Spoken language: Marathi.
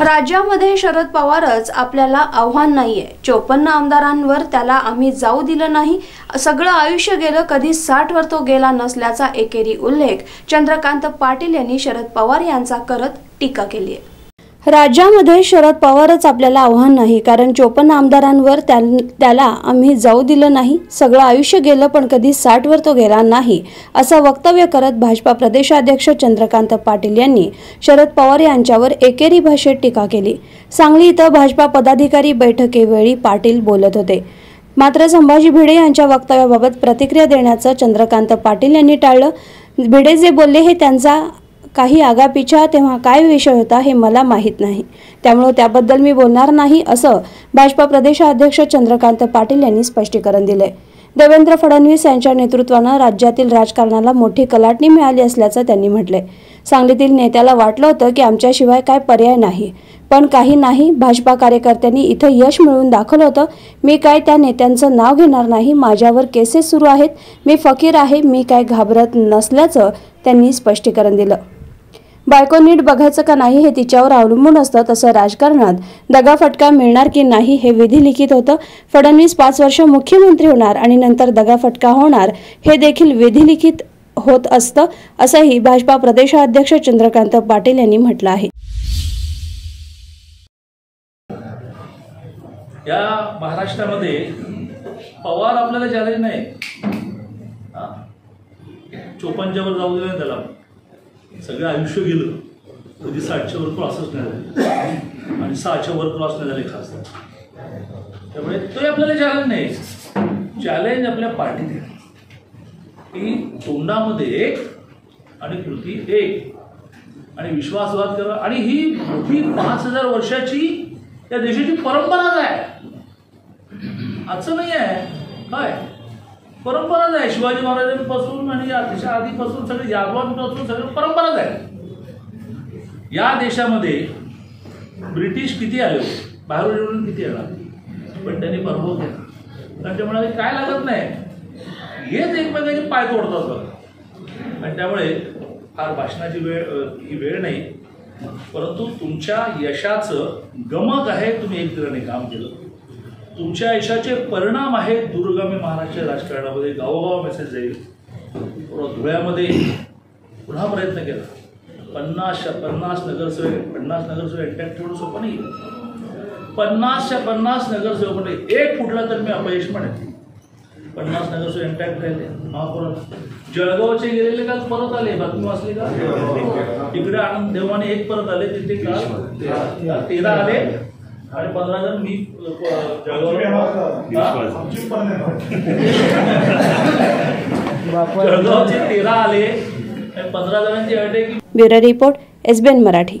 राज्यामध्ये शरद पवारच आपल्याला आव्हान नाहीये. चोपन्न आमदारांवर त्याला आम्ही जाऊ दिलं नाही. सगळं आयुष्य गेलं कधी साठवर तो गेला नसल्याचा एकेरी उल्लेख चंद्रकांत पाटील यांनी शरद पवार यांचा करत टीका केली आहे राज्यामध्ये शरद पवारच आपल्याला आव्हान नाही कारण चोपन्न आमदारांवर त्याला आम्ही जाऊ दिलं नाही सगळं आयुष्य गेलं पण कधी साठवर तो गेला नाही असं वक्तव्य करत भाजपा प्रदेशाध्यक्ष चंद्रकांत पाटील यांनी शरद पवार यांच्यावर एकेरी भाषेत टीका केली. सांगली इथं भाजपा पदाधिकारी बैठकीवेळी पाटील बोलत होते. मात्र संभाजी भिडे यांच्या वक्तव्याबाबत प्रतिक्रिया देण्याचं चंद्रकांत पाटील यांनी टाळलं. भिडे जे बोलले हे त्यांचा काही आगापिछा तेव्हा काय विषय होता हे मला माहीत नाही. त्यामुळे त्याबद्दल मी बोलणार नाही असं भाजपा प्रदेशाध्यक्ष चंद्रकांत पाटील यांनी स्पष्टीकरण दिले देवेंद्र फडणवीस यांच्या नेतृत्वानं राज्यातील राजकारणाला मोठी कलाटणी मिळाली असल्याचं त्यांनी म्हटलंय. सांगलीतील नेत्याला वाटलं होतं की आमच्याशिवाय काय पर्याय नाही. पण काही नाही भाजपा कार्यकर्त्यांनी इथं यश मिळवून दाखवलं होतं. मी काय त्या नेत्यांचं नाव घेणार नाही? माझ्यावर केसेस सुरू आहेत. मी फकीर आहे. मी काय घाबरत नसल्याचं त्यांनी स्पष्टीकरण दिलं. बायको नीट बघायचं का नाही हे तिच्यावर अवलंबून असतं. तसं राजकारणात दगाफटका मिळणार की नाही हे विधी लिखित होतं. फडणवीस पाच वर्ष मुख्यमंत्री होणार आणि नंतर दगाफटका होणार हे देखील विधिलिखित होत असतं असंही भाजपा प्रदेशाध्यक्ष चंद्रकांत पाटील यांनी म्हटलं आहे. या महाराष्ट्रामध्ये पवार आपल्याला चॅलेंज नाही. हा? जाऊ दिलं त्याला सगळं आयुष्य गेलं कधी साठच्या वर क्रॉसच नाही. झाले आणि सहाच्या वर क्रॉस नाही झाले खास त्यामुळे तो आपल्याला चॅलेंज नाही. चॅलेंज आपल्या पार्टीत आहे की तोंडामध्ये एक आणि कृती एक. आणि विश्वासघात करा आणि ही मोठी पाच हजार वर्षाची या देशाची परंपराच आहे. आजचं नाही आहे. काय? परंपराच आहे. शिवाजी महाराजांपासून आणि अतिशय आधीपासून सगळे यादवांपासून सगळे परंपराच आहे या देशामध्ये ब्रिटिश किती आले बाहेरून येऊन किती येणार? पण त्यांनी परभव केला. कारण ते म्हणाले काय लागत नाही. हेच एकमेकांचे म्हणजे पाय तोडतात बघा. आणि त्यामुळे फार भाषणाची वेळ ही वेळ नाही. परंतु तुमच्या यशाचं गमक आहे तुम्ही एक काम केलं. तुमच्या यशाचे परिणाम आहेत दूरगामी महाराष्ट्र राजकारणामध्ये. गावोगाव मेसेज जाईल. पुन्हा धुळ्यामध्ये पुन्हा प्रयत्न केला. पन्नास पन्नास नगरसेवक पन्नास नगरसेवक इंटॅक्ट ठेवणं सोपं नाही पन्नासच्या पन्नास नगरसेवक एक फुटला तर मी अपयश म्हणेन पन्नास नगरसेवक इंटॅक्ट राहिले. महापौरात जळगावचे गेलेले काल परत आले. बातमी वाचली का? तिकडे आनंद देवाने एक परत आले. तिथे काल तेरा आले. आणि पंधरा जण मी जळगावला जळगावचे तेरा आले। आणि पंधरा जणांची अट आहे की ब्युरो रिपोर्ट एसबीएन मराठी।